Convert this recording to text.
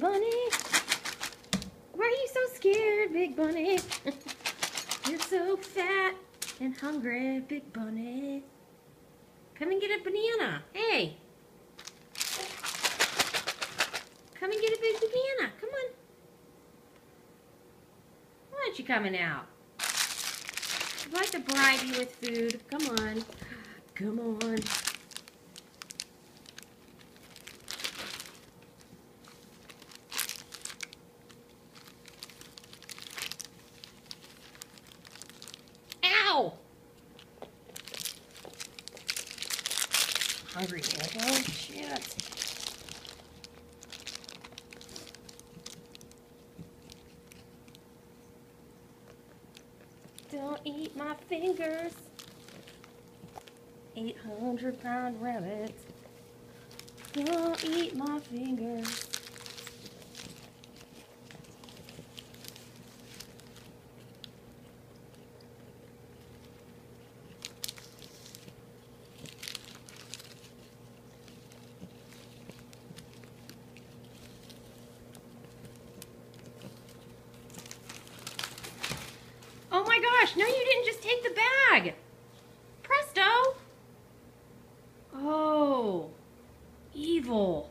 bunny. Why are you so scared, big bunny? You're so fat and hungry, big bunny. Come and get a banana. Hey. Come and get a big banana. Come on. Why aren't you coming out? I'd like to bribe you with food. Come on. Come on. Hungry Oh, shit. Don't eat my fingers. 800 pound rabbit. Don't eat my fingers. Oh my gosh, no you didn't just take the bag. Presto. Oh, evil.